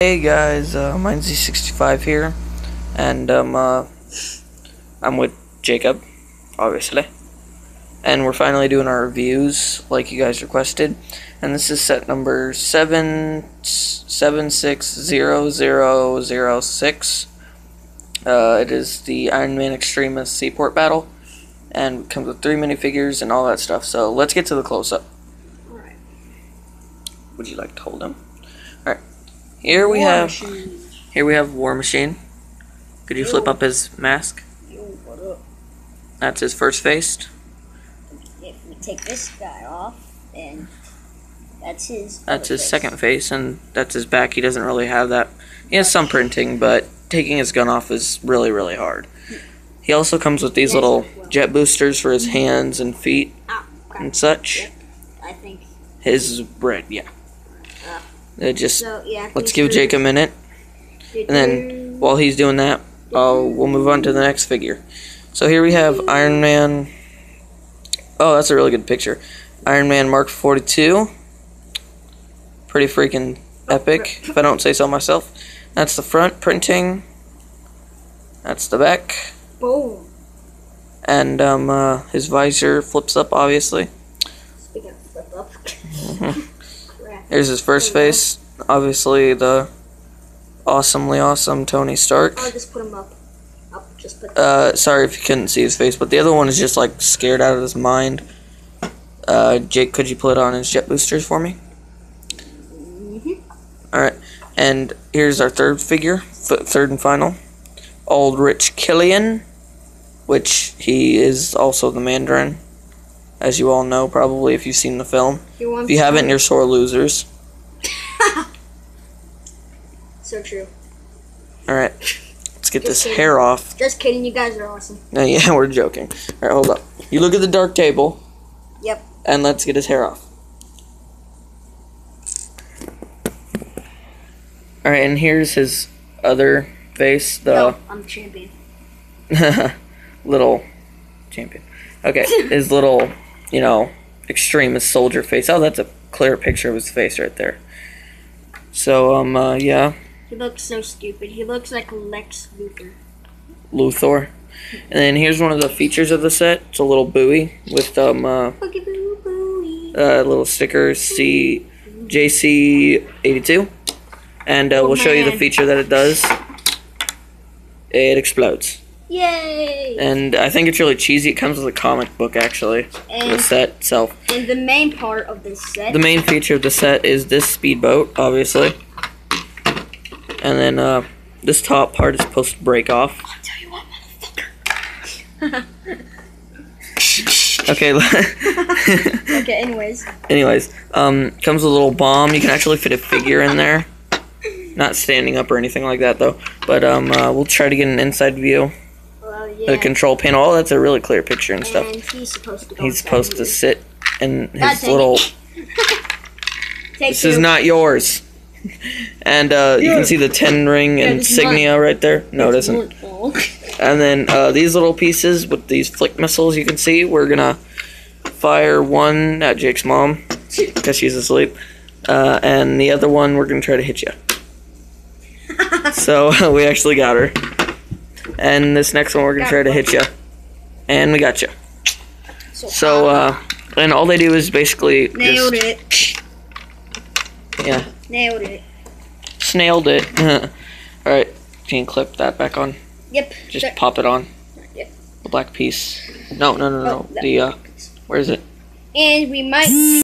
Hey guys, uh, mine's Z65 here, and um, uh, I'm with Jacob, obviously, and we're finally doing our reviews like you guys requested, and this is set number seven seven six zero zero zero six. Uh, it is the Iron Man Extremis Seaport Battle, and comes with three minifigures and all that stuff. So let's get to the close up. Would you like to hold him? Here we War have. Machine. Here we have War Machine. Could you flip up his mask? Yo, what up? That's his first face. If we take this guy off, then that's his. That's his face. second face, and that's his back. He doesn't really have that. He has some printing, but taking his gun off is really, really hard. He also comes with these little jet boosters for his hands and feet Ah, and such. I think His is red, yeah. It just so. Yeah. let's give Jake a minute, and then while he's doing that, uh, we'll move on to the next figure. So here we have Iron Man. Oh, that's a really good picture. Iron Man Mark 42. Pretty freaking epic, if I don't say so myself. That's the front printing. That's the back. Boom. And um, uh, his visor flips up, obviously. Speaking of flip up. Here's his first face. Obviously, the awesomely awesome Tony Stark. I'll just put him up. I'll just put. Uh, sorry if you couldn't see his face, but the other one is just like scared out of his mind. Uh, Jake, could you put on his jet boosters for me? Mhm. All right, and here's our third figure, th- third and final, Aldrich Killian, which he is also the Mandarin, as you all know probably if you've seen the film. If you haven't, you're sore losers. So true. All right, let's get Just this kidding. hair off. Just kidding. You guys are awesome. No, yeah, we're joking. All right, hold up. You look at the dark table. Yep. And let's get his hair off. All right, and here's his other face, the Yo, I'm champion. little champion. Okay, his little, you know, extremist soldier face. Oh, that's a clear picture of his face right there. So, um, uh, yeah, He looks so stupid. He looks like Lex Luthor. Luthor. And then here's one of the features of the set. It's a little buoy with um, uh, Boogie boo booey. uh, little sticker C JC82, and uh, Oh, we'll show you the feature that it does. It explodes, Yay! and I think it's really cheesy. It comes with a comic book actually, the set itself. and the main part of this set. The main feature of the set is this speedboat, obviously, and then uh, this top part is supposed to break off. I'll tell you what, motherfucker. Okay. okay, anyways. Anyways, um, comes with a little bomb. You can actually fit a figure in there. Not standing up or anything like that though. But um, uh, we'll try to get an inside view. Well, The control panel. Oh, that's a really clear picture and stuff. And he's supposed to He's supposed to sit in his little. This is not yours. And uh, you can see the ten ring Yeah, insignia right there. No, It's isn't. And then uh, these little pieces with these flick missiles, you can see we're gonna fire one at Jake's mom because she's asleep, uh, and the other one we're gonna try to hit you. so we actually got her, and this next one we're gonna try to hit you, and we got you. So uh, and all they do is basically Nailed just, it. yeah, Nailed it. snailed it. all right, can you clip that back on? Yep. Just There- pop it on. Yep. The black piece. No, no, no, no. Oh, the uh, where is it? And we might